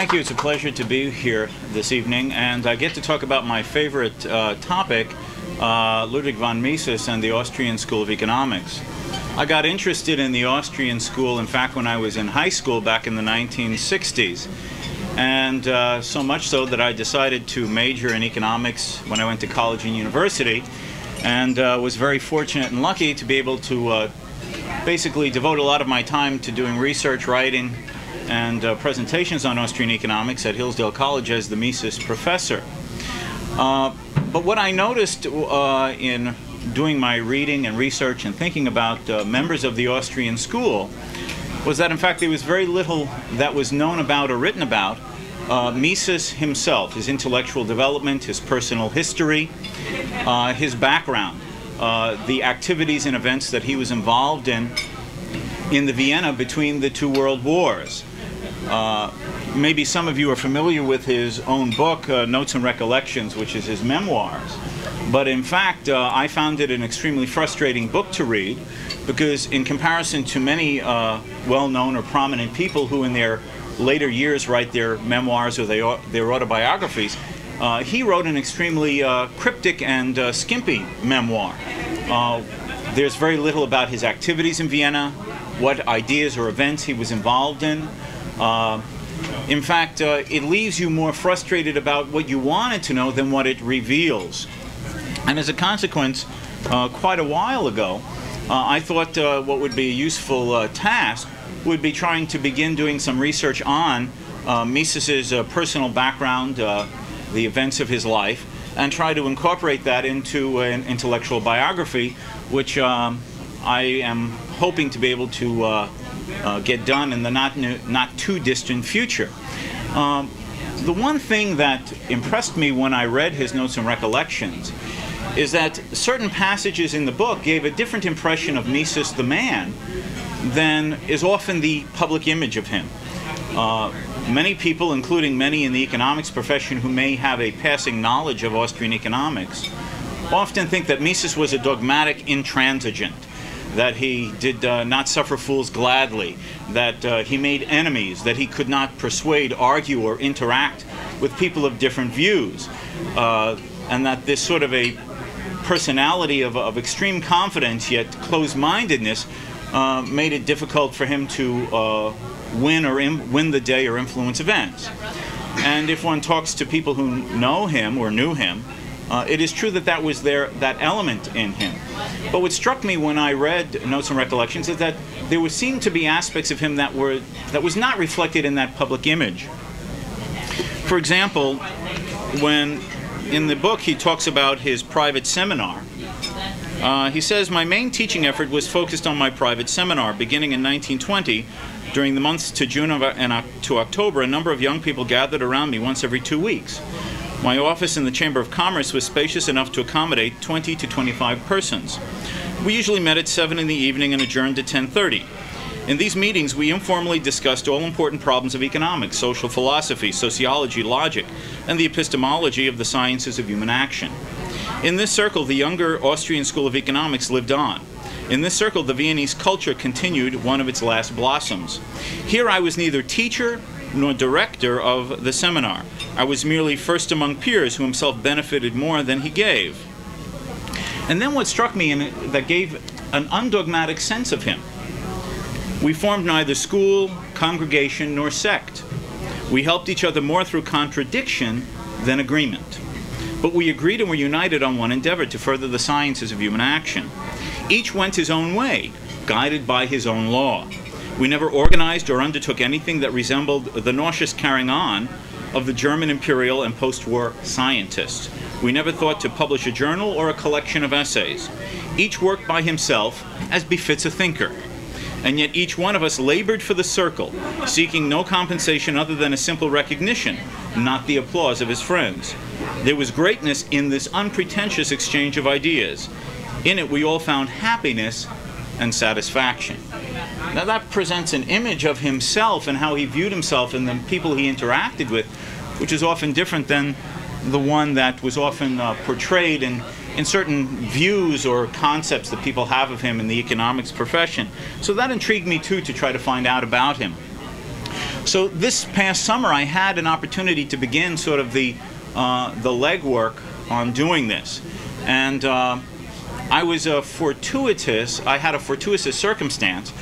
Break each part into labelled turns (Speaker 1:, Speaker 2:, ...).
Speaker 1: Thank you. It's a pleasure to be here this evening, and I get to talk about my favorite uh, topic, uh, Ludwig von Mises and the Austrian School of Economics. I got interested in the Austrian school, in fact, when I was in high school back in the 1960s. And uh, so much so that I decided to major in economics when I went to college and university, and uh, was very fortunate and lucky to be able to uh, basically devote a lot of my time to doing research, writing, and uh, presentations on Austrian economics at Hillsdale College as the Mises professor. Uh, but what I noticed uh, in doing my reading and research and thinking about uh, members of the Austrian school was that in fact there was very little that was known about or written about uh, Mises himself, his intellectual development, his personal history, uh, his background, the activities and events that he was involved in in the Vienna between the two world wars. Uh, maybe some of you are familiar with his own book, uh, Notes and Recollections, which is his memoirs. But in fact, uh, I found it an extremely frustrating book to read because, in comparison to many uh, well known or prominent people who, in their later years, write their memoirs or their, their autobiographies, uh, he wrote an extremely cryptic and skimpy memoir. There's very little about his activities in Vienna, what ideas or events he was involved in. In fact, it leaves you more frustrated about what you wanted to know than what it reveals. And as a consequence, uh, quite a while ago, uh, I thought uh, what would be a useful uh, task would be trying to begin doing some research on uh, Mises's uh, personal background, the events of his life, and try to incorporate that into an intellectual biography, which um, I am hoping to be able to get done in the not, not too distant future. Um, the one thing that impressed me when I read his notes and recollections is that certain passages in the book gave a different impression of Mises the man than is often the public image of him. Uh, many people, including many in the economics profession who may have a passing knowledge of Austrian economics, often think that Mises was a dogmatic intransigent, that he did uh, not suffer fools gladly, that uh, he made enemies, that he could not persuade, argue, or interact with people of different views, uh, and that this sort of a personality of, of extreme confidence yet closed-mindedness uh, made it difficult for him to uh, win or win the day or influence events. And if one talks to people who know him or knew him, uh, it is true that that was there, that element in him. But what struck me when I read Notes and Recollections is that there was, seemed to be aspects of him that were that was not reflected in that public image. For example, when in the book, he talks about his private seminar. Uh, he says, My main teaching effort was focused on my private seminar. Beginning in 1920, during the months to June and to October, a number of young people gathered around me once every two weeks. My office in the Chamber of Commerce was spacious enough to accommodate 20 to 25 persons. We usually met at 7 in the evening and adjourned at 10:30. In these meetings, we informally discussed all important problems of economics, social philosophy, sociology, logic, and the epistemology of the sciences of human action. In this circle, the younger Austrian School of Economics lived on. In this circle, the Viennese culture continued one of its last blossoms. Here I was neither teacher nor director of the seminar. I was merely first among peers who himself benefited more than he gave. And then what struck me and that gave an undogmatic sense of him we formed neither school, congregation, nor sect. We helped each other more through contradiction than agreement. But we agreed and were united on one endeavor to further the sciences of human action. Each went his own way, guided by his own law. We never organized or undertook anything that resembled the nauseous carrying on of the German imperial and post war scientists. We never thought to publish a journal or a collection of essays. Each worked by himself as befits a thinker and yet each one of us labored for the circle, seeking no compensation other than a simple recognition, not the applause of his friends. There was greatness in this unpretentious exchange of ideas. In it, we all found happiness and satisfaction. Now, that presents an image of himself and how he viewed himself and the people he interacted with, which is often different than the one that was often uh, portrayed in in certain views or concepts that people have of him in the economics profession. So that intrigued me too to try to find out about him. So this past summer, I had an opportunity to begin sort of the uh, the legwork on doing this, and uh, I was a fortuitous. I had a fortuitous circumstance,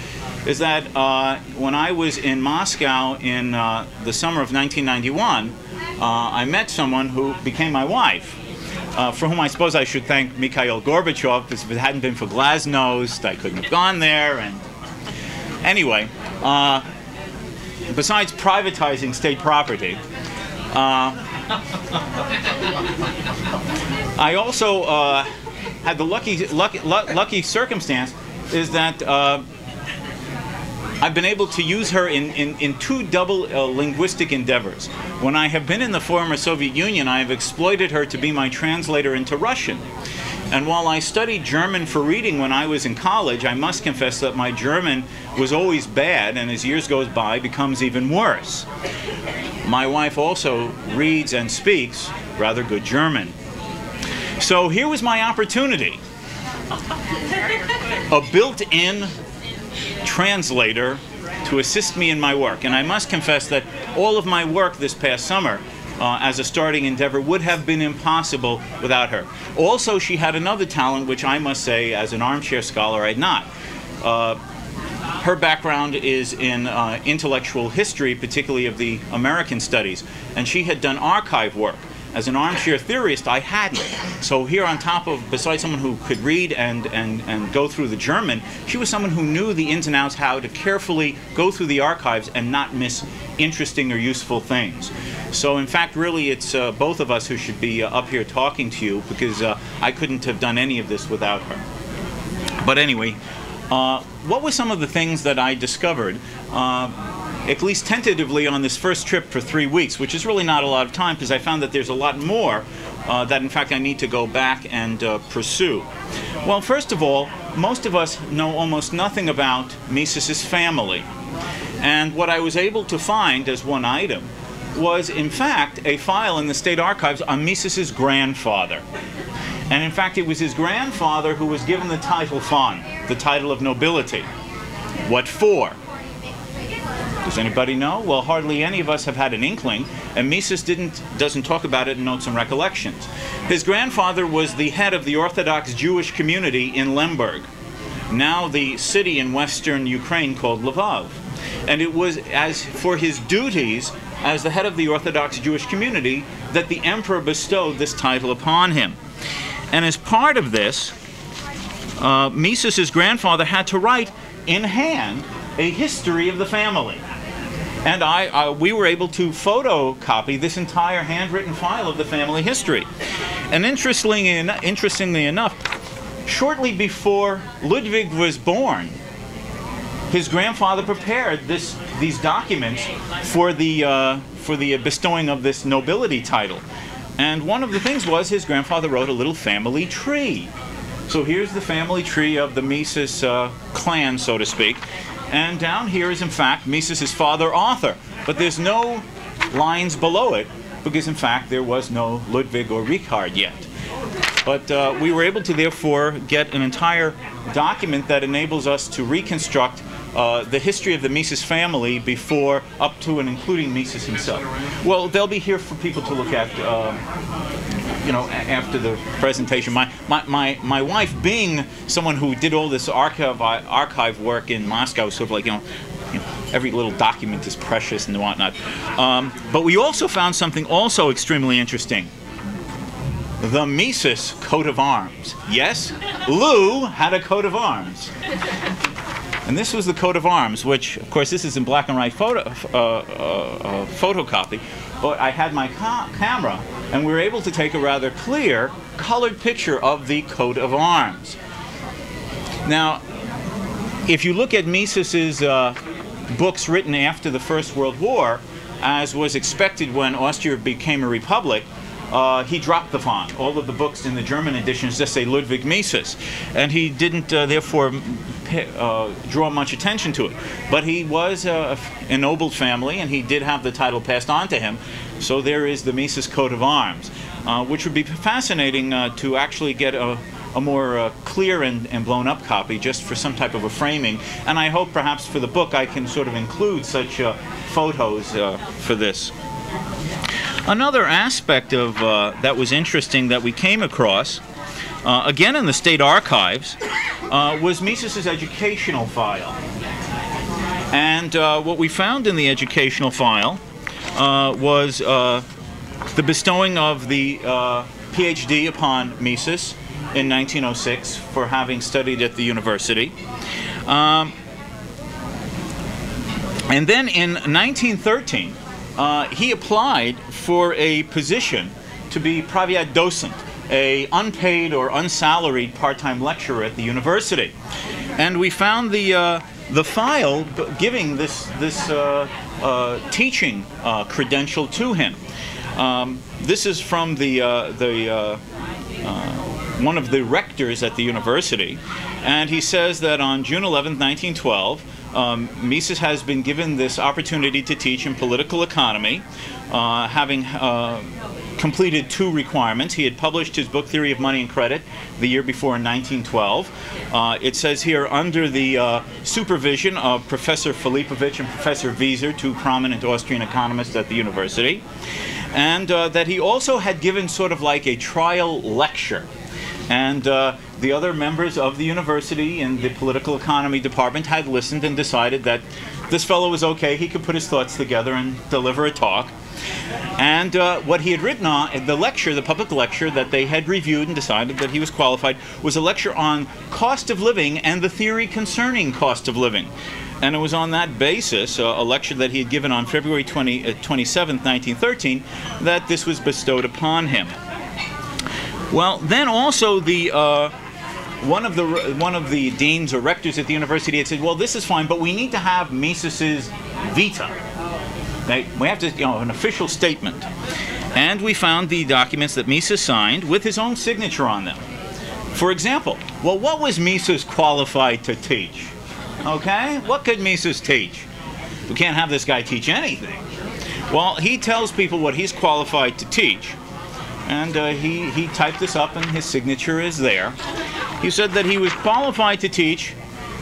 Speaker 1: is that uh, when I was in Moscow in uh, the summer of 1991, uh, I met someone who became my wife. Uh, for whom I suppose I should thank Mikhail Gorbachev, because if it hadn't been for Glasnost, I couldn't have gone there. And anyway, uh, besides privatizing state property, uh, I also uh, had the lucky, lucky, lucky circumstance is that uh, I've been able to use her in, in, in two double uh, linguistic endeavors. When I have been in the former Soviet Union, I have exploited her to be my translator into Russian. And while I studied German for reading when I was in college, I must confess that my German was always bad and as years goes by becomes even worse. My wife also reads and speaks rather good German. So here was my opportunity. A built-in translator to assist me in my work. And I must confess that all of my work this past summer uh, as a starting endeavor would have been impossible without her. Also, she had another talent, which I must say, as an armchair scholar, I had not. Uh, her background is in uh, intellectual history, particularly of the American studies, and she had done archive work. As an armchair theorist, I hadn't. So here on top of, besides someone who could read and, and, and go through the German, she was someone who knew the ins and outs how to carefully go through the archives and not miss interesting or useful things. So in fact, really, it's uh, both of us who should be uh, up here talking to you because uh, I couldn't have done any of this without her. But anyway, uh, what were some of the things that I discovered? At least tentatively on this first trip for three weeks, which is really not a lot of time because I found that there's a lot more uh, that in fact I need to go back and uh, pursue. Well, first of all, most of us know almost nothing about Mises's family. And what I was able to find as one item was in fact a file in the state archives on Mises's grandfather. And in fact, it was his grandfather who was given the title Von, the title of nobility. What for? Does anybody know? Well, hardly any of us have had an inkling, and Mises didn't, doesn't talk about it in Notes and Recollections. His grandfather was the head of the Orthodox Jewish community in Lemberg, now the city in western Ukraine called Lvov. And it was as for his duties as the head of the Orthodox Jewish community that the emperor bestowed this title upon him. And as part of this, uh, Mises' grandfather had to write in hand a history of the family. And I, we were able to photocopy this entire handwritten file of the family history. And interestingly, interestingly enough, shortly before Ludwig was born, his grandfather prepared this, these documents for the, uh, for the bestowing of this nobility title. And one of the things was his grandfather wrote a little family tree. So here's the family tree of the Mises uh, clan, so to speak. And down here is, in fact, Mises' father, Arthur. But there's no lines below it because, in fact, there was no Ludwig or Richard yet. But uh, we were able to, therefore, get an entire document that enables us to reconstruct uh, the history of the Mises family before, up to and including Mises himself. Well, they'll be here for people to look at. Uh, you know, after the presentation, my, my, my, my wife, being someone who did all this archive archive work in Moscow, sort of like you know, you know every little document is precious and whatnot. Um, but we also found something also extremely interesting. The Mises coat of arms. Yes, Lou had a coat of arms. And this was the coat of arms, which, of course, this is in black and white photo, uh, uh, uh, photocopy. But I had my camera and we were able to take a rather clear colored picture of the coat of arms. Now, if you look at Mises's uh, books written after the First World War, as was expected when Austria became a republic, uh, he dropped the von. All of the books in the German editions just say Ludwig Mises, and he didn't uh, therefore uh, draw much attention to it. But he was a ennobled family, and he did have the title passed on to him. So there is the Mises coat of arms, uh, which would be fascinating uh, to actually get a, a more uh, clear and, and blown up copy just for some type of a framing. And I hope perhaps for the book I can sort of include such uh, photos uh, for this. Another aspect of uh, that was interesting that we came across, uh, again in the state archives, uh, was Mises's educational file. And uh, what we found in the educational file uh, was uh, the bestowing of the PhD upon Mises in 1906 for having studied at the university. Um, and then in 1913, uh, he applied for a position to be Privatdozent, a unpaid or unsalaried part-time lecturer at the university. And we found the uh, the file giving this this uh, uh teaching uh, credential to him. Um, this is from the the one of the rectors at the university, and he says that on June 11, 1912 um, Mises has been given this opportunity to teach in political economy, uh, having uh, completed two requirements. He had published his book Theory of Money and Credit the year before in 1912. Uh, it says here under the uh, supervision of Professor Philippovich and Professor Wieser, two prominent Austrian economists at the university, and uh, that he also had given sort of like a trial lecture and uh, the other members of the university and the political economy department had listened and decided that this fellow was okay. He could put his thoughts together and deliver a talk. And uh, what he had written on, the lecture, the public lecture that they had reviewed and decided that he was qualified, was a lecture on cost of living and the theory concerning cost of living. And it was on that basis, uh, a lecture that he had given on February 20, uh, 27, 1913, that this was bestowed upon him. Well, then also the uh, one of the one of the deans or rectors at the university had said, "Well, this is fine, but we need to have Mises's vita. we have to, you know, an official statement." And we found the documents that Mises signed with his own signature on them. For example, well, what was Mises qualified to teach? Okay, what could Mises teach? We can't have this guy teach anything. Well, he tells people what he's qualified to teach and uh, he, he typed this up and his signature is there. He said that he was qualified to teach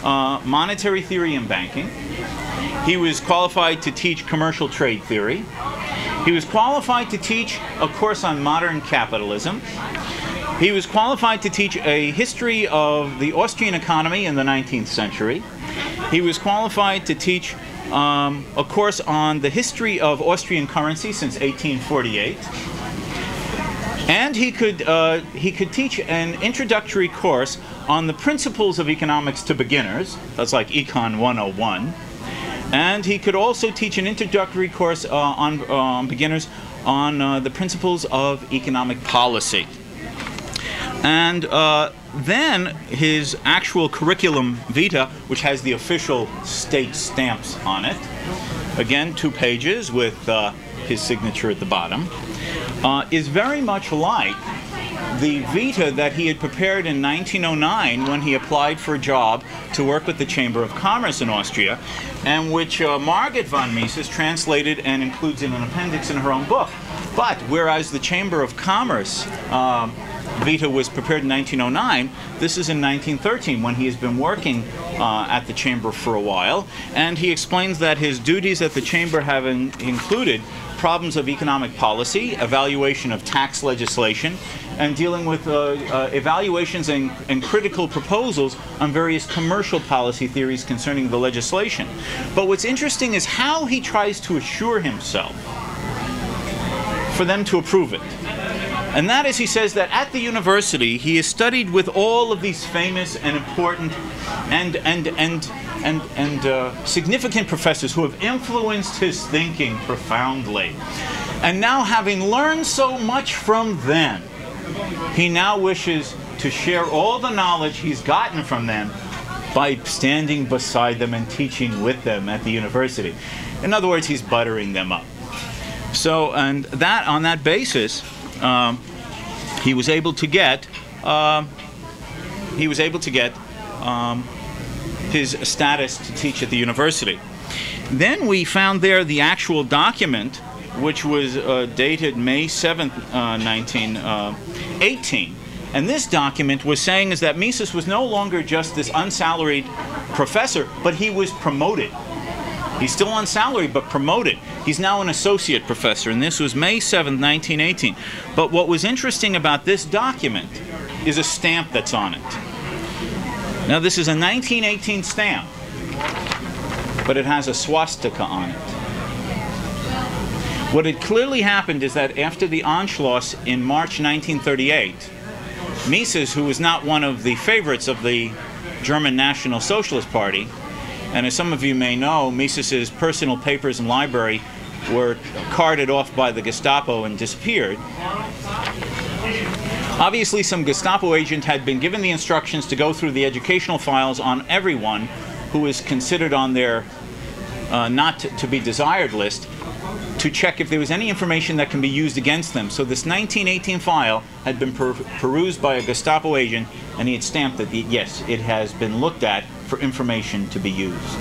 Speaker 1: uh, monetary theory and banking. He was qualified to teach commercial trade theory. He was qualified to teach a course on modern capitalism. He was qualified to teach a history of the Austrian economy in the 19th century. He was qualified to teach um, a course on the history of Austrian currency since 1848. And he could, uh, he could teach an introductory course on the principles of economics to beginners. That's like Econ 101. And he could also teach an introductory course uh, on um, beginners on uh, the principles of economic policy. And uh, then his actual curriculum vita, which has the official state stamps on it, again, two pages with uh, his signature at the bottom uh, is very much like the vita that he had prepared in 1909 when he applied for a job to work with the Chamber of Commerce in Austria, and which uh, Margit von Mises translated and includes in an appendix in her own book. But whereas the Chamber of Commerce uh, Vita was prepared in 1909. This is in 1913 when he has been working uh, at the Chamber for a while. And he explains that his duties at the Chamber have in included problems of economic policy, evaluation of tax legislation, and dealing with uh, uh, evaluations and, and, critical proposals on various commercial policy theories concerning the legislation. But what's interesting is how he tries to assure himself for them to approve it. And that is, he says that at the university, he has studied with all of these famous and important and, and, and, and, and uh, significant professors who have influenced his thinking profoundly. And now, having learned so much from them, he now wishes to share all the knowledge he's gotten from them by standing beside them and teaching with them at the university. In other words, he's buttering them up. So, and that on that basis, um, he was able to get uh, he was able to get um, his status to teach at the university. Then we found there the actual document, which was uh, dated May 7th, uh, 1918. Uh, And this document was saying is that Mises was no longer just this unsalaried professor, but he was promoted. He's still on salary, but promoted. He's now an associate professor, and this was May 7, 1918. But what was interesting about this document is a stamp that's on it. Now, this is a 1918 stamp, but it has a swastika on it. What had clearly happened is that after the Anschluss in March 1938, Mises, who was not one of the favorites of the German National Socialist Party, and as some of you may know, Mises's personal papers and library were carted off by the Gestapo and disappeared. Obviously, some Gestapo agent had been given the instructions to go through the educational files on everyone who was considered on their uh, not to be desired list to check if there was any information that can be used against them. So this 1918 file had been per perused by a Gestapo agent, and he had stamped that, yes, it has been looked at for information to be used.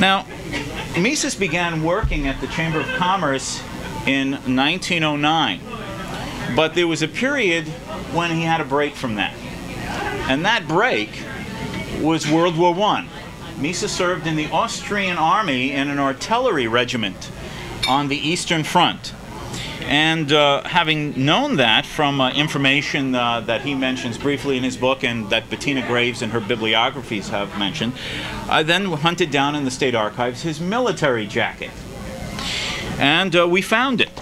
Speaker 1: Now, Mises began working at the Chamber of Commerce in 1909, but there was a period when he had a break from that. And that break was World War I. Mises served in the Austrian army in an artillery regiment on the Eastern Front. And uh, having known that from uh, information uh, that he mentions briefly in his book and that Bettina Greaves and her bibliographies have mentioned, I then hunted down in the State Archives his military jacket. And uh, we found it.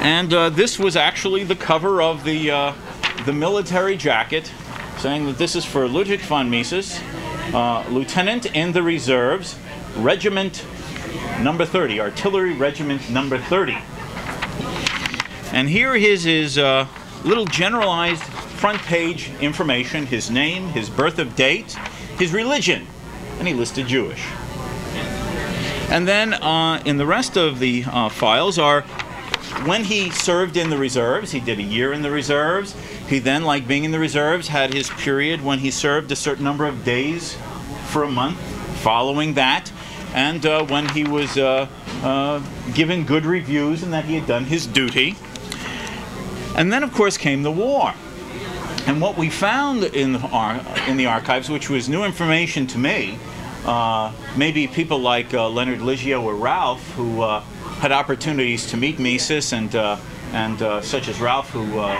Speaker 1: And uh, this was actually the cover of the, uh, the military jacket, saying that this is for Ludwig von Mises, Lieutenant in the Reserves, Regiment number 30, Artillery Regiment number 30. And here is his uh, little generalized front page information, his name, his birth of date, his religion, and he listed Jewish. And then uh, in the rest of the uh, files are when he served in the reserves, he did a year in the reserves. He then, like being in the reserves, had his period when he served a certain number of days for a month. Following that, and uh, when he was uh, uh, given good reviews and that he had done his duty. And then, of course, came the war. And what we found in the, in the archives, which was new information to me, uh, maybe people like Leonard Liggio or Ralph, who had opportunities to meet Mises and and uh, such as Ralph, who uh,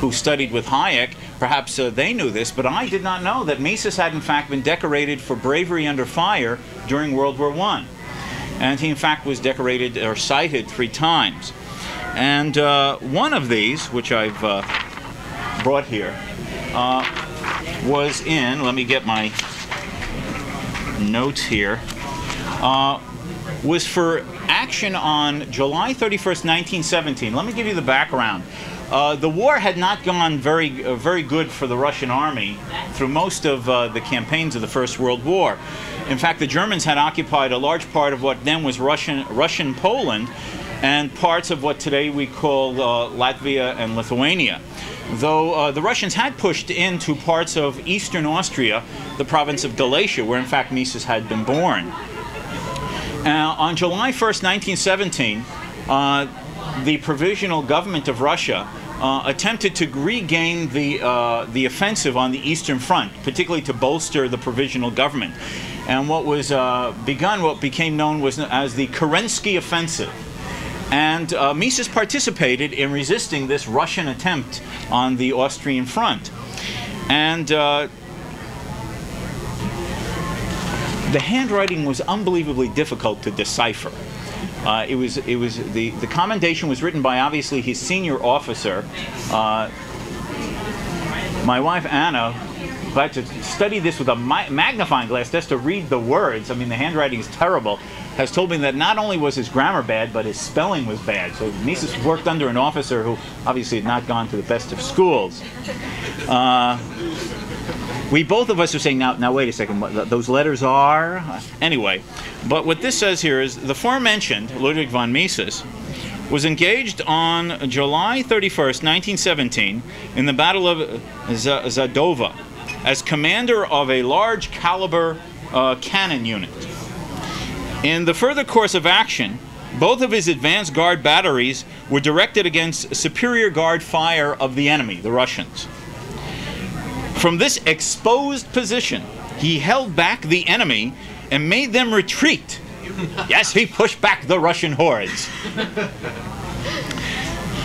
Speaker 1: who studied with Hayek, perhaps uh, they knew this, but I did not know that Mises had in fact been decorated for bravery under fire during World War I, and he in fact was decorated or cited three times. And uh, one of these, which I've uh, brought here, uh, was in. Let me get my notes here. was for action on July 31st, 1917. Let me give you the background. Uh, the war had not gone very, uh, very good for the Russian army through most of uh, the campaigns of the First World War. In fact, the Germans had occupied a large part of what then was Russian, Russian Poland and parts of what today we call uh, Latvia and Lithuania. Though uh, the Russians had pushed into parts of eastern Austria, the province of Galicia, where in fact Mises had been born. Uh, on July 1st, 1917, uh, the provisional government of Russia uh, attempted to regain the, uh, the offensive on the Eastern Front, particularly to bolster the provisional government. And what was uh, begun, what became known was as the Kerensky Offensive. And uh, Mises participated in resisting this Russian attempt on the Austrian front. And the handwriting was unbelievably difficult to decipher. Uh, it was it was the the commendation was written by obviously his senior officer. Uh, my wife Anna, who had to study this with a magnifying glass just to read the words. I mean, the handwriting is terrible. Has told me that not only was his grammar bad, but his spelling was bad. So Mises worked under an officer who obviously had not gone to the best of schools. Uh, we both of us are saying now now wait a second what those letters are anyway but what this says here is the aforementioned ludwig von mises was engaged on july 31st 1917 in the battle of Zadova, as commander of a large caliber uh, cannon unit in the further course of action both of his advance guard batteries were directed against superior guard fire of the enemy, the Russians. From this exposed position, he held back the enemy and made them retreat. yes, he pushed back the Russian hordes.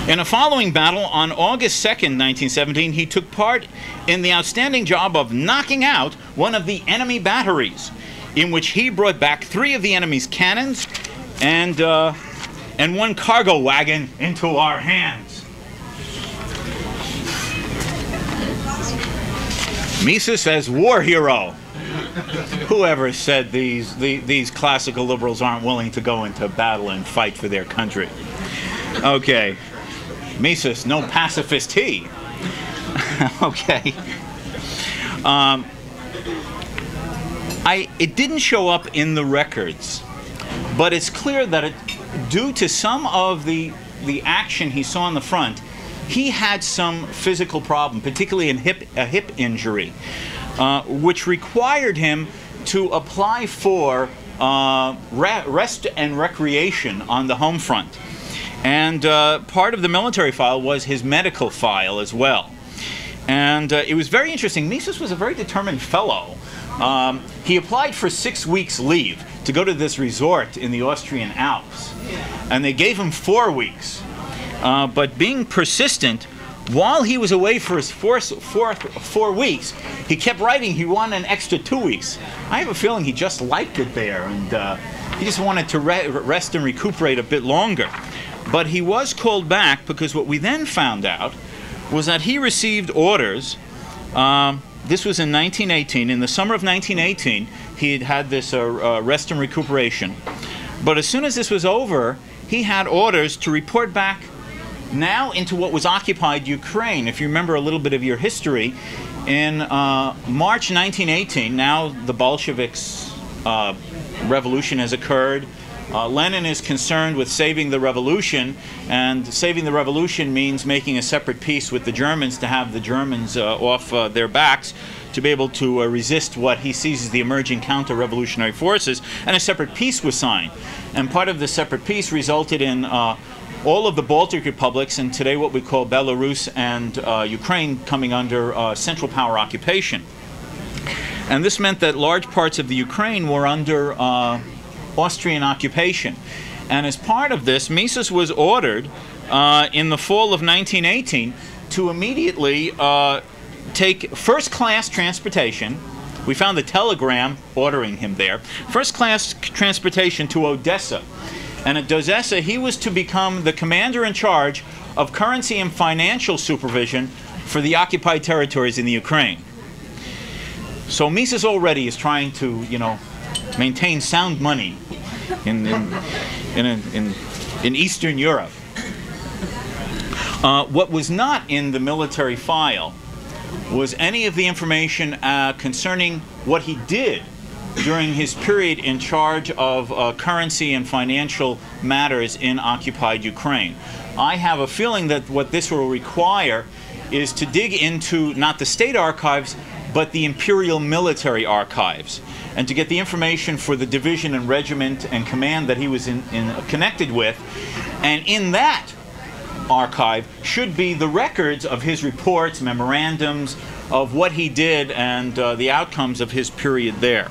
Speaker 1: In a following battle on August 2nd, 1917, he took part in the outstanding job of knocking out one of the enemy batteries, in which he brought back three of the enemy's cannons and, uh, and one cargo wagon into our hands. Mises as war hero. Whoever said these, the, these classical liberals aren't willing to go into battle and fight for their country? Okay. Mises, no pacifist he. okay. Um, I, it didn't show up in the records, but it's clear that it, due to some of the, the action he saw in the front, he had some physical problem, particularly in hip, a hip injury, uh, which required him to apply for uh, rest and recreation on the home front. And uh, part of the military file was his medical file as well. And uh, it was very interesting. Mises was a very determined fellow. Um, he applied for six weeks' leave to go to this resort in the Austrian Alps. And they gave him four weeks. Uh, but being persistent, while he was away for his four, four, four weeks, he kept writing he wanted an extra two weeks. I have a feeling he just liked it there and uh, he just wanted to re rest and recuperate a bit longer. But he was called back because what we then found out was that he received orders. Um, this was in 1918. In the summer of 1918, he had had this uh, uh, rest and recuperation. But as soon as this was over, he had orders to report back now into what was occupied Ukraine. If you remember a little bit of your history, in uh, March 1918, now the Bolsheviks' uh, revolution has occurred. Uh, Lenin is concerned with saving the revolution, and saving the revolution means making a separate peace with the Germans to have the Germans uh, off uh, their backs to be able to uh, resist what he sees as the emerging counter-revolutionary forces, and a separate peace was signed. And part of the separate peace resulted in all of the Baltic republics, and today what we call Belarus and uh, Ukraine, coming under Central Power occupation. And this meant that large parts of the Ukraine were under Austrian occupation. And as part of this, Mises was ordered uh, in the fall of 1918 to immediately uh, take first class transportation. We found the telegram ordering him there. First class transportation to Odessa. And at Odessa, he was to become the commander in charge of currency and financial supervision for the occupied territories in the Ukraine. So Mises already is trying to, you know, maintain sound money in, in, in, in, in Eastern Europe. Uh, what was not in the military file was any of the information uh, concerning what he did during his period in charge of uh, currency and financial matters in occupied Ukraine. I have a feeling that what this will require is to dig into not the state archives, but the imperial military archives and to get the information for the division and regiment and command that he was in, in connected with. And in that archive should be the records of his reports, memorandums, of what he did and uh, the outcomes of his period there.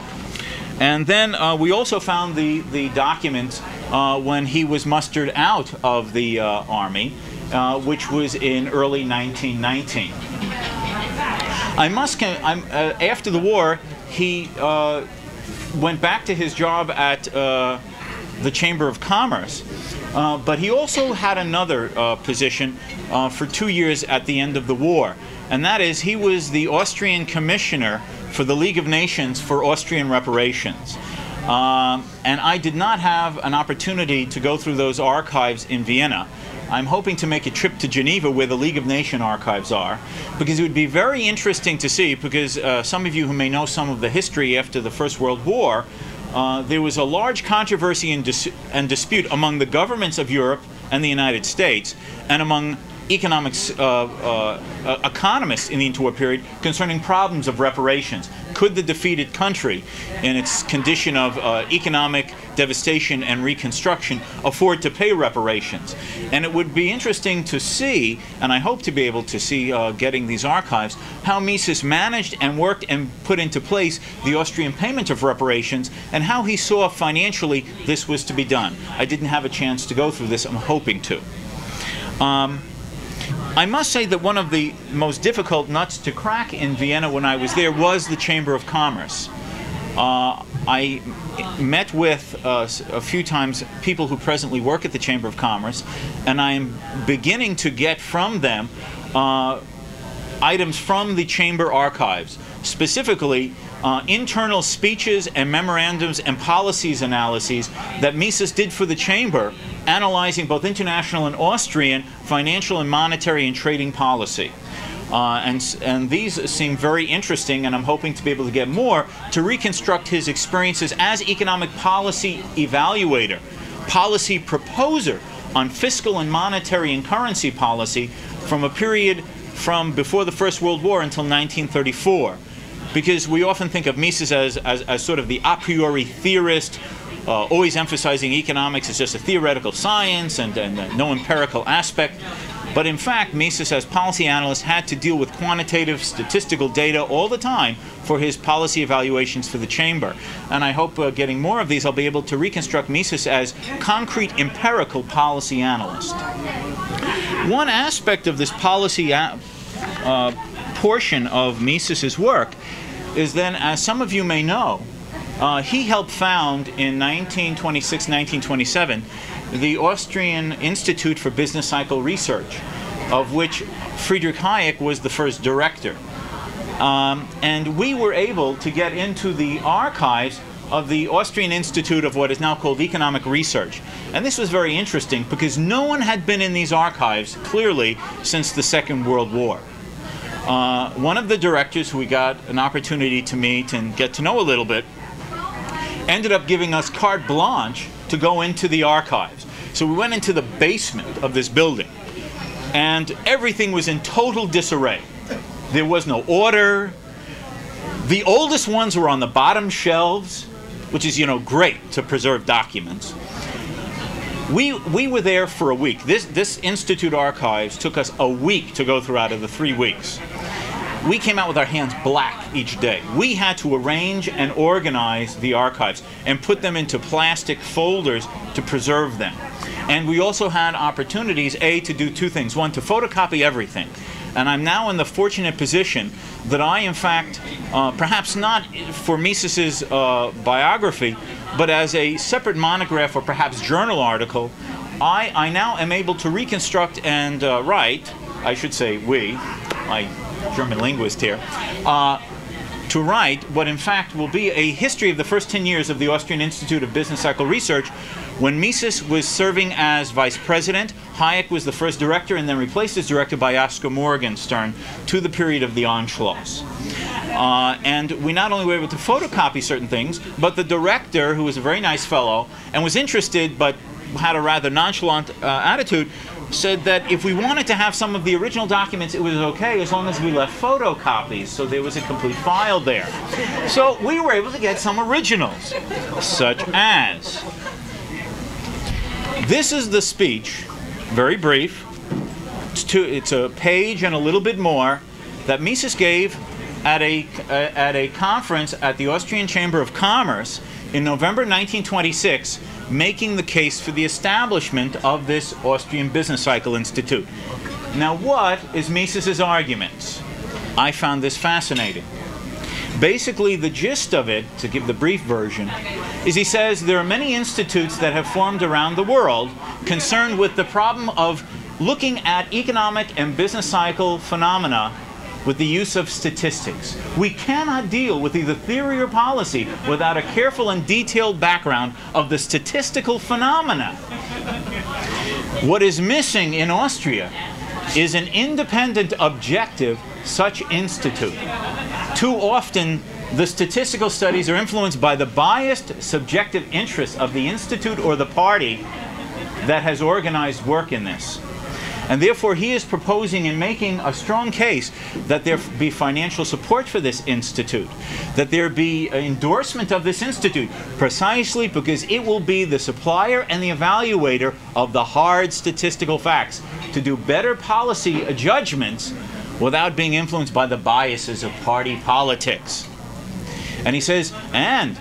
Speaker 1: And then uh, we also found the, the documents uh, when he was mustered out of the uh, Army, uh, which was in early 1919. I must, I'm, uh, after the war, he went back to his job at uh, the Chamber of Commerce. Uh, but he also had another uh, position uh, for two years at the end of the war, and that is he was the Austrian commissioner for the League of Nations for Austrian reparations. Um, and I did not have an opportunity to go through those archives in Vienna. I'm hoping to make a trip to Geneva where the League of Nations archives are because it would be very interesting to see because uh, some of you who may know some of the history after the First World War, uh, there was a large controversy and, dis and dispute among the governments of Europe and the United States and among economics uh, uh, economists in the interwar period concerning problems of reparations. Could the defeated country, in its condition of uh, economic devastation and reconstruction, afford to pay reparations? And it would be interesting to see, and I hope to be able to see uh, getting these archives, how Mises managed and worked and put into place the Austrian payment of reparations and how he saw financially this was to be done. I didn't have a chance to go through this. I'm hoping to. Um, I must say that one of the most difficult nuts to crack in Vienna when I was there was the Chamber of Commerce. Uh, I met with uh, a few times people who presently work at the Chamber of Commerce, and I am beginning to get from them uh, items from the Chamber archives, specifically uh, internal speeches and memorandums and policies analyses that Mises did for the Chamber, analyzing both international and Austrian financial and monetary and trading policy. Uh, and, and these seem very interesting, and I'm hoping to be able to get more to reconstruct his experiences as economic policy evaluator, policy proposer on fiscal and monetary and currency policy from a period from before the First World War until 1934 because we often think of Mises as, as, as sort of the a priori theorist, uh, always emphasizing economics as just a theoretical science and, and uh, no empirical aspect. But in fact, Mises, as policy analyst, had to deal with quantitative statistical data all the time for his policy evaluations for the chamber. And I hope uh, getting more of these, I'll be able to reconstruct Mises as concrete empirical policy analyst. One aspect of this policy uh, portion of Mises's work is then, as some of you may know, uh, he helped found in 1926 1927 the Austrian Institute for Business Cycle Research, of which Friedrich Hayek was the first director. Um, and we were able to get into the archives of the Austrian Institute of what is now called Economic Research. And this was very interesting because no one had been in these archives, clearly, since the Second World War. Uh, one of the directors who we got an opportunity to meet and get to know a little bit ended up giving us carte blanche to go into the archives. So we went into the basement of this building, and everything was in total disarray. There was no order. The oldest ones were on the bottom shelves, which is, you know, great to preserve documents. We, we were there for a week. This, this Institute Archives took us a week to go through out of the three weeks. We came out with our hands black each day. We had to arrange and organize the archives and put them into plastic folders to preserve them. And we also had opportunities, A, to do two things. One, to photocopy everything. And I'm now in the fortunate position that I, in fact, uh, perhaps not for Mises's uh, biography, but as a separate monograph or perhaps journal article, I, I now am able to reconstruct and uh, write, I should say we, my German linguist here, uh, to write what in fact will be a history of the first 10 years of the Austrian Institute of Business Cycle Research when Mises was serving as vice president, Hayek was the first director and then replaced as director by Oskar Morgenstern to the period of the Anschluss. Uh, and we not only were able to photocopy certain things, but the director, who was a very nice fellow and was interested but had a rather nonchalant uh, attitude, said that if we wanted to have some of the original documents, it was okay as long as we left photocopies, so there was a complete file there. So we were able to get some originals, such as this is the speech, very brief. It's, two, it's a page and a little bit more that Mises gave at a, uh, at a conference at the Austrian Chamber of Commerce in November 1926, making the case for the establishment of this Austrian Business Cycle Institute. Now, what is Mises's argument? I found this fascinating. Basically, the gist of it, to give the brief version, is he says there are many institutes that have formed around the world concerned with the problem of looking at economic and business cycle phenomena with the use of statistics. We cannot deal with either theory or policy without a careful and detailed background of the statistical phenomena. What is missing in Austria is an independent, objective such institute. Too often, the statistical studies are influenced by the biased, subjective interests of the institute or the party that has organized work in this. And therefore, he is proposing and making a strong case that there be financial support for this institute, that there be endorsement of this institute, precisely because it will be the supplier and the evaluator of the hard statistical facts to do better policy judgments without being influenced by the biases of party politics. And he says, and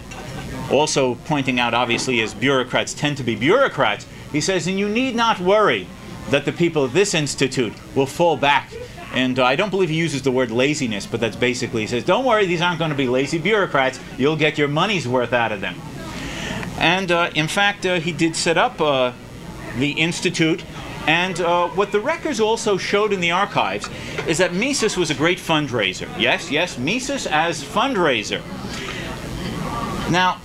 Speaker 1: also pointing out, obviously, as bureaucrats tend to be bureaucrats, he says, and you need not worry that the people of this institute will fall back. And uh, I don't believe he uses the word laziness, but that's basically, he says, don't worry, these aren't going to be lazy bureaucrats. You'll get your money's worth out of them. And uh, in fact, uh, he did set up uh, the institute. And uh, what the records also showed in the archives is that Mises was a great fundraiser. Yes, yes, Mises as fundraiser. Now,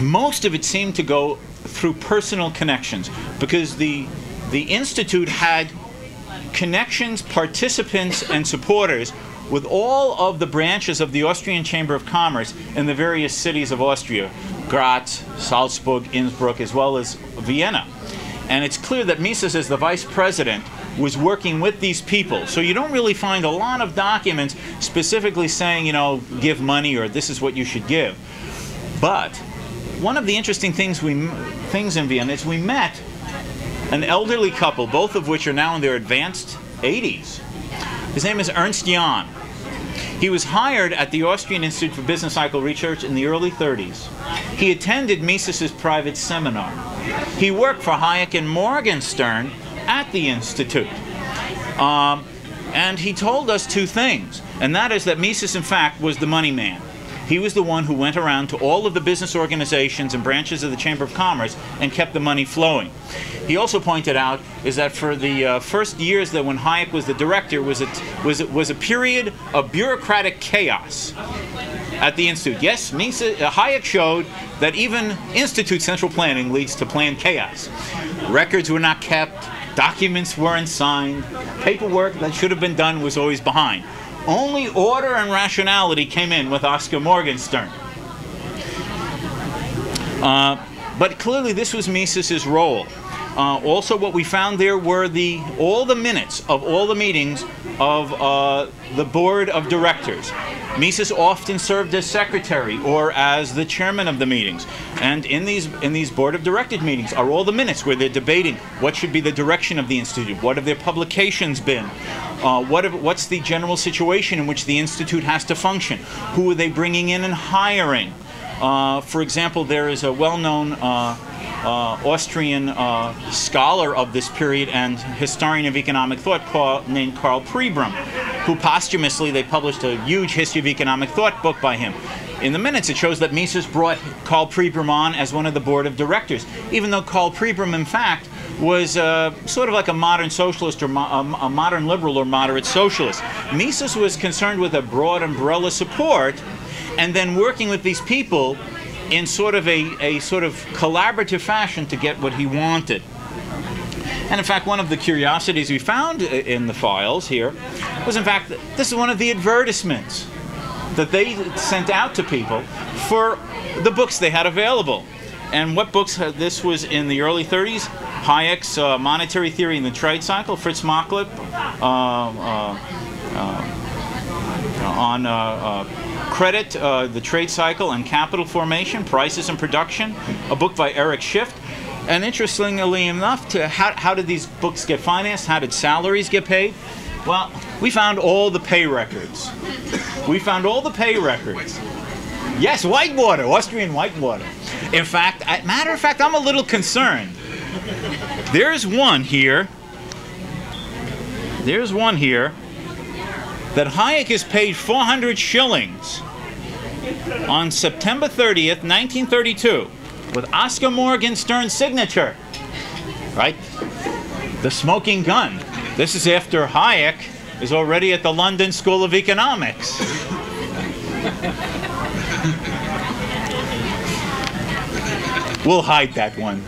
Speaker 1: most of it seemed to go through personal connections because the the institute had connections, participants, and supporters with all of the branches of the Austrian Chamber of Commerce in the various cities of Austria Graz, Salzburg, Innsbruck, as well as Vienna. And it's clear that Mises, as the vice president, was working with these people. So you don't really find a lot of documents specifically saying, you know, give money or this is what you should give. But one of the interesting things we things in Vienna is we met an elderly couple, both of which are now in their advanced 80s. His name is Ernst Jahn. He was hired at the Austrian Institute for Business Cycle Research in the early 30s. He attended Mises's private seminar. He worked for Hayek and Morgenstern at the Institute. Um, and he told us two things, and that is that Mises, in fact, was the money man. He was the one who went around to all of the business organizations and branches of the Chamber of Commerce and kept the money flowing. He also pointed out is that for the uh, first years that when Hayek was the director was a, was, was a period of bureaucratic chaos at the Institute. Yes, Mises, uh, Hayek showed that even Institute central planning leads to planned chaos. Records were not kept, documents weren't signed, paperwork that should have been done was always behind. Only order and rationality came in with Oscar Morgenstern. Uh, but clearly, this was Mises's role. Uh, also, what we found there were the all the minutes of all the meetings of uh, the board of directors. Mises often served as secretary or as the chairman of the meetings. And in these in these board of directed meetings are all the minutes where they're debating what should be the direction of the institute, what have their publications been, uh, what have, what's the general situation in which the institute has to function, who are they bringing in and hiring. Uh, for example, there is a well-known uh, Austrian uh, scholar of this period and historian of economic thought named Karl Pribram, who posthumously they published a huge history of economic thought book by him. In the minutes, it shows that Mises brought Karl Pribram on as one of the board of directors, even though Karl Pribram, in fact, was uh, sort of like a modern socialist or mo a modern liberal or moderate socialist. Mises was concerned with a broad umbrella support and then working with these people in sort of a, a sort of collaborative fashion to get what he wanted. And in fact, one of the curiosities we found in the files here was, in fact, this is one of the advertisements that they sent out to people for the books they had available. And what books? This was in the early 30s. Hayek's uh, Monetary Theory and the Trade Cycle, Fritz Machlup, uh, uh, uh on uh, uh, Credit, uh, the Trade Cycle and Capital Formation, Prices and Production, a book by Eric Schiff. And interestingly enough, to how, how did these books get financed? How did salaries get paid? Well, we found all the pay records. We found all the pay records. Yes, Whitewater, Austrian Whitewater. In fact, matter of fact, I'm a little concerned. There's one here. There's one here that Hayek is paid 400 shillings on September 30th, 1932, with Oscar Morgenstern's signature. Right? The smoking gun. This is after Hayek is already at the London School of Economics. we'll hide that one.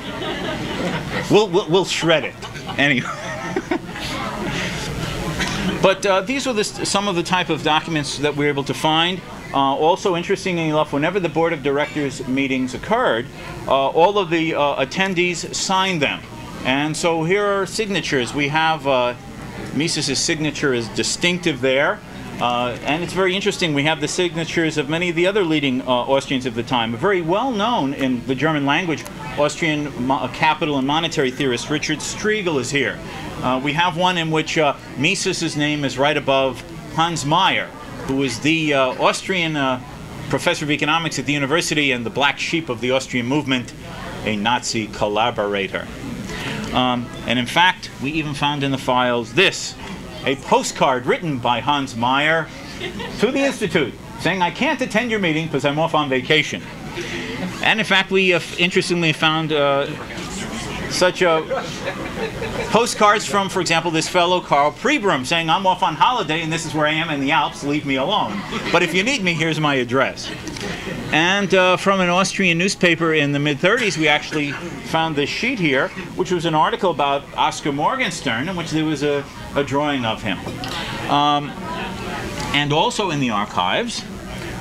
Speaker 1: We'll, we'll, we'll shred it. Anyway. But uh, these were the, some of the type of documents that we were able to find. Uh, also, interestingly enough, whenever the board of directors meetings occurred, uh, all of the uh, attendees signed them. And so here are signatures. We have uh, Mises' signature is distinctive there. Uh, and it's very interesting. We have the signatures of many of the other leading uh, Austrians of the time. A very well known in the German language Austrian capital and monetary theorist Richard Strigl is here. Uh, we have one in which uh, Mises' name is right above Hans Mayer, who is the uh, Austrian uh, professor of economics at the university and the black sheep of the Austrian movement, a Nazi collaborator. Um, and in fact, we even found in the files this a postcard written by Hans Mayer to the Institute saying, I can't attend your meeting because I'm off on vacation. And in fact, we uh, interestingly found uh, such a postcards from, for example, this fellow Karl Pribram saying, I'm off on holiday and this is where I am in the Alps, leave me alone. But if you need me, here's my address. And uh, from an Austrian newspaper in the mid 30s, we actually found this sheet here, which was an article about Oscar Morgenstern, in which there was a, a drawing of him. Um, and also in the archives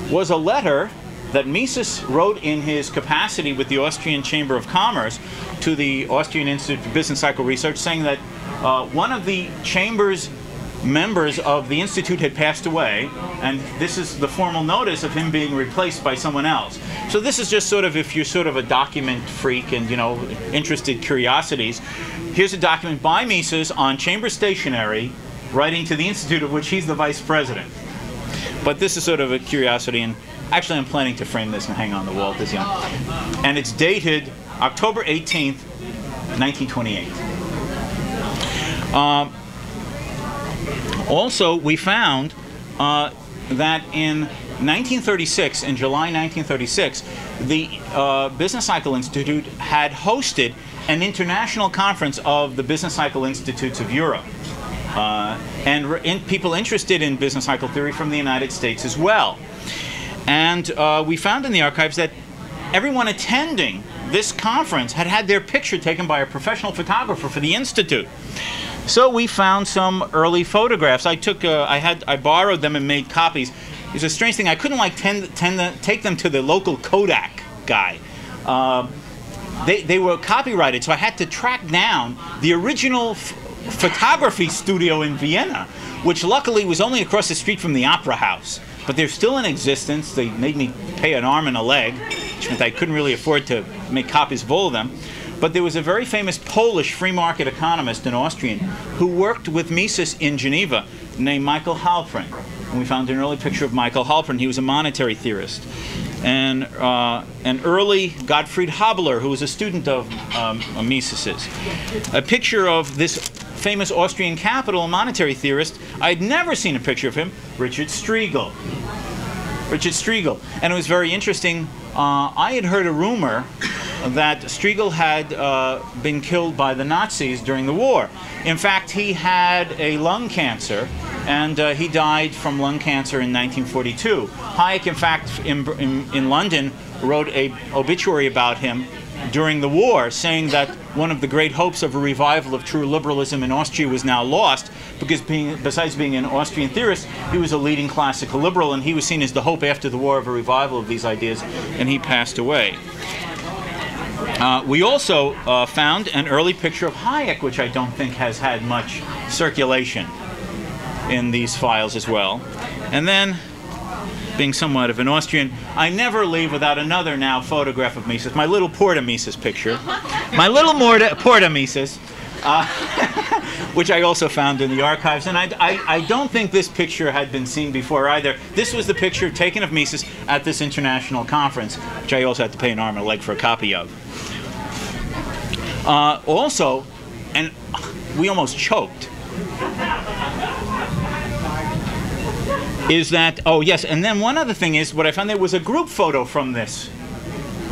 Speaker 1: was a letter that Mises wrote in his capacity with the Austrian Chamber of Commerce to the Austrian Institute for Business Cycle Research, saying that uh, one of the chamber's members of the institute had passed away, and this is the formal notice of him being replaced by someone else. So this is just sort of if you're sort of a document freak and you know interested curiosities. Here's a document by Mises on chamber stationery, writing to the institute of which he's the vice president. But this is sort of a curiosity, and actually I'm planning to frame this and hang on the wall this young. And it's dated October 18th, 1928. Um, also, we found uh, that in 1936, in July 1936, the uh, Business Cycle Institute had hosted an international conference of the Business Cycle Institutes of Europe. Uh, and in people interested in business cycle theory from the United States as well. And uh, we found in the archives that everyone attending this conference had had their picture taken by a professional photographer for the Institute. So we found some early photographs. I took, uh, I had, I borrowed them and made copies. It's a strange thing. I couldn't like tend, tend to take them to the local Kodak guy. Uh, they, they were copyrighted, so I had to track down the original photography studio in Vienna, which luckily was only across the street from the Opera House. But they're still in existence. They made me pay an arm and a leg, which meant I couldn't really afford to make copies of all of them. But there was a very famous Polish free market economist, an Austrian, who worked with Mises in Geneva named Michael Heilperin. And we found an early picture of Michael Heilperin. He was a monetary theorist. And uh, an early Gottfried Haberler, who was a student of um, Mises's. A picture of this famous Austrian capital monetary theorist. I'd never seen a picture of him, Richard Strigl. Richard Strigl. And it was very interesting. Uh, I had heard a rumor that Strigl had uh, been killed by the Nazis during the war. In fact, he had a lung cancer, and uh, he died from lung cancer in 1942. Hayek, in fact, in, in, in London, wrote a obituary about him during the war, saying that one of the great hopes of a revival of true liberalism in Austria was now lost, because being, besides being an Austrian theorist, he was a leading classical liberal, and he was seen as the hope after the war of a revival of these ideas, and he passed away. Uh, we also uh, found an early picture of Hayek, which I don't think has had much circulation in these files as well. And then, being somewhat of an Austrian, I never leave without another now photograph of Mises, my little Porta Mises picture. my little Porta Mises. Uh, which I also found in the archives. And I, I, I, don't think this picture had been seen before either. This was the picture taken of Mises at this international conference, which I also had to pay an arm and a leg for a copy of. Uh, also, and we almost choked, is that, oh yes, and then one other thing is what I found there was a group photo from this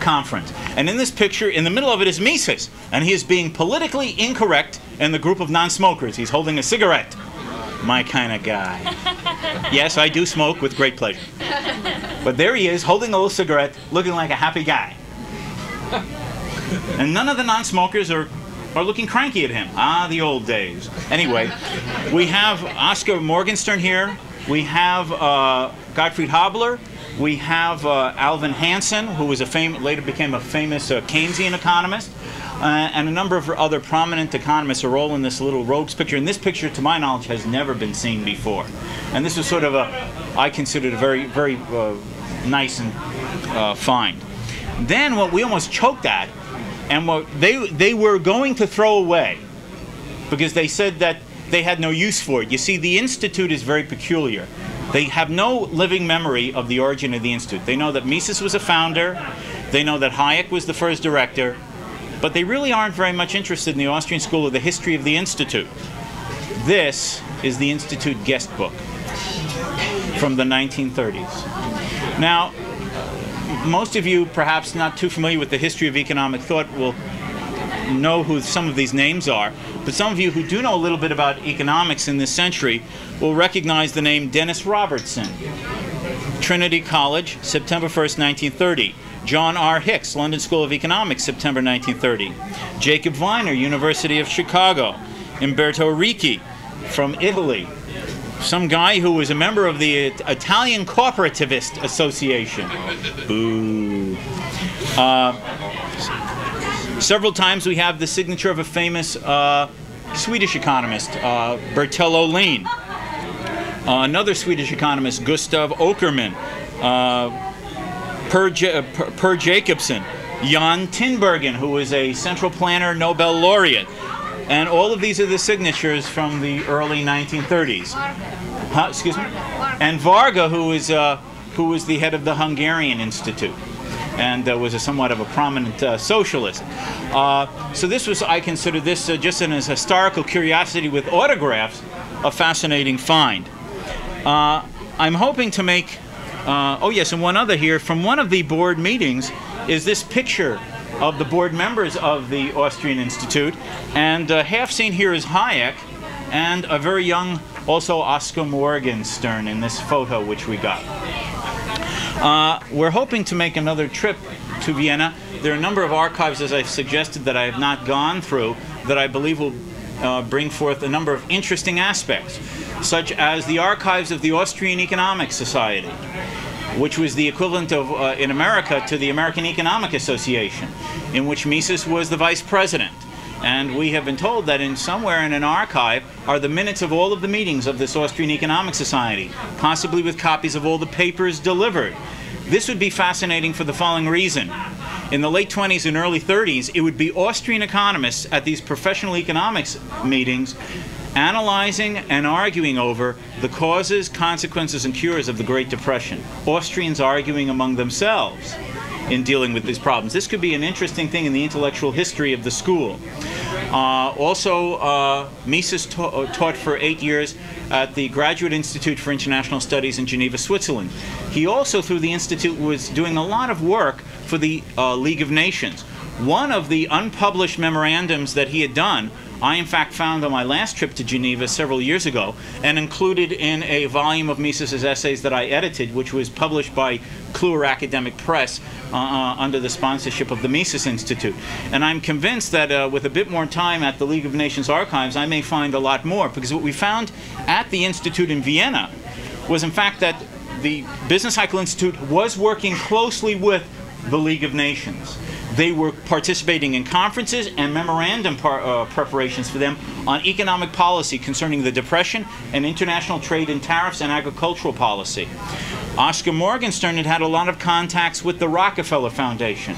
Speaker 1: conference. And in this picture, in the middle of it is Mises, and he is being politically incorrect in the group of non-smokers. He's holding a cigarette. My kind of guy. yes, I do smoke with great pleasure. But there he is, holding a little cigarette, looking like a happy guy. And none of the non-smokers are, are looking cranky at him. Ah, the old days. Anyway, we have Oscar Morgenstern here. We have uh, Gottfried Haberler. We have uh, Alvin Hansen, who was a fam- later became a famous uh, Keynesian economist, uh, and a number of other prominent economists are all in this little rogues picture. And this picture, to my knowledge, has never been seen before. And this was sort of a, I considered a very, very uh, nice and uh, find. Then what we almost choked at, and what they they were going to throw away, because they said that they had no use for it. You see, the institute is very peculiar. They have no living memory of the origin of the institute. They know that Mises was a founder. They know that Hayek was the first director but they really aren't very much interested in the Austrian School or the history of the Institute. This is the Institute guest book from the 1930s. Now, most of you, perhaps not too familiar with the history of economic thought, will know who some of these names are, but some of you who do know a little bit about economics in this century will recognize the name Dennis Robertson. Trinity College, September 1st, 1930. John R. Hicks, London School of Economics, September 1930. Jacob Viner, University of Chicago. Umberto Ricci from Italy. Some guy who was a member of the Italian Corporativist Association. Boo. Uh, several times we have the signature of a famous uh, Swedish economist, uh, Bertil Ohlin. Uh, another Swedish economist, Gustav Åkerman. Uh, Per, J- per, per Jacobsson, Jan Tinbergen, who was a central planner Nobel laureate. And all of these are the signatures from the early 1930s. Huh, excuse me? And Varga, who was, uh, who was the head of the Hungarian Institute and uh, was a somewhat of a prominent uh, socialist. Uh, so this was, I consider this just an, as historical curiosity with autographs, a fascinating find. I'm hoping to make oh, yes, and one other here from one of the board meetings is this picture of the board members of the Austrian Institute. And uh, half seen here is Hayek and a very young, also Oscar Morgenstern in this photo which we got. Uh, we're hoping to make another trip to Vienna. There are a number of archives, as I've suggested, that I have not gone through that I believe will uh, bring forth a number of interesting aspects, such as the archives of the Austrian Economic Society, which was the equivalent of, uh, in America, to the American Economic Association, in which Mises was the vice president. And we have been told that in somewhere in an archive are the minutes of all of the meetings of this Austrian Economic Society, possibly with copies of all the papers delivered. This would be fascinating for the following reason in the late 20s and early 30s, it would be Austrian economists at these professional economics meetings analyzing and arguing over the causes, consequences, and cures of the Great Depression. Austrians arguing among themselves in dealing with these problems. This could be an interesting thing in the intellectual history of the school. Uh, also, uh, Mises ta uh, taught for eight years at the Graduate Institute for International Studies in Geneva, Switzerland. He also, through the Institute, was doing a lot of work for the uh, League of Nations. One of the unpublished memorandums that he had done, I in fact found on my last trip to Geneva several years ago, and included in a volume of Mises's essays that I edited, which was published by Kluwer Academic Press uh, uh, under the sponsorship of the Mises Institute. And I'm convinced that uh, with a bit more time at the League of Nations archives, I may find a lot more, because what we found at the Institute in Vienna was in fact that the Business Cycle Institute was working closely with the League of Nations. They were participating in conferences and memorandum uh, preparations for them on economic policy concerning the Depression and international trade and tariffs and agricultural policy. Oscar Morgenstern had had a lot of contacts with the Rockefeller Foundation.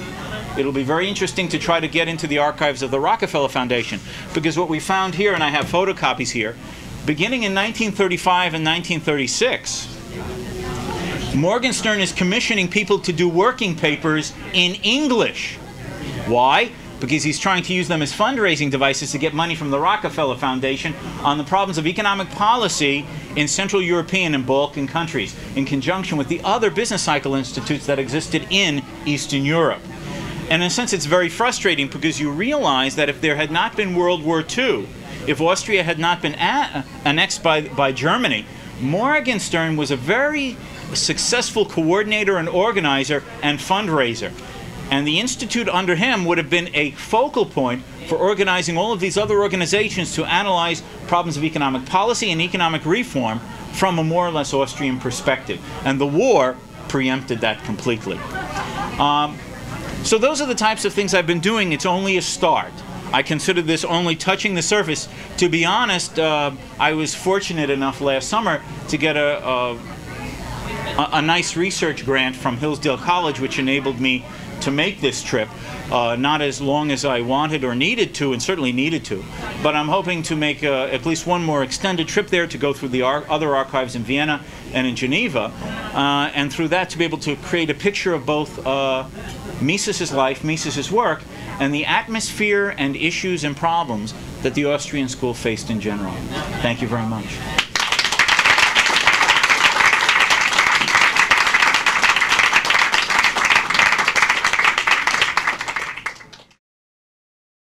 Speaker 1: It'll be very interesting to try to get into the archives of the Rockefeller Foundation because what we found here, and I have photocopies here, beginning in 1935 and 1936, Morgenstern is commissioning people to do working papers in English. Why? Because he's trying to use them as fundraising devices to get money from the Rockefeller Foundation on the problems of economic policy in Central European and Balkan countries, in conjunction with the other business cycle institutes that existed in Eastern Europe. And in a sense, it's very frustrating because you realize that if there had not been World War II, if Austria had not been annexed by, by Germany, Morgenstern was a very successful coordinator and organizer and fundraiser. And the Institute under him would have been a focal point for organizing all of these other organizations to analyze problems of economic policy and economic reform from a more or less Austrian perspective. And the war preempted that completely. Um, so those are the types of things I've been doing. It's only a start. I consider this only touching the surface. To be honest, uh, I was fortunate enough last summer to get a, a, a, nice research grant from Hillsdale College, which enabled me to make this trip. Uh, not as long as I wanted or needed to, and certainly needed to. But I'm hoping to make uh, at least one more extended trip there to go through the ar other archives in Vienna and in Geneva, uh, and through that to be able to create a picture of both uh, Mises's life, Mises's work, and the atmosphere and issues and problems that the Austrian school faced in general. Thank you very much.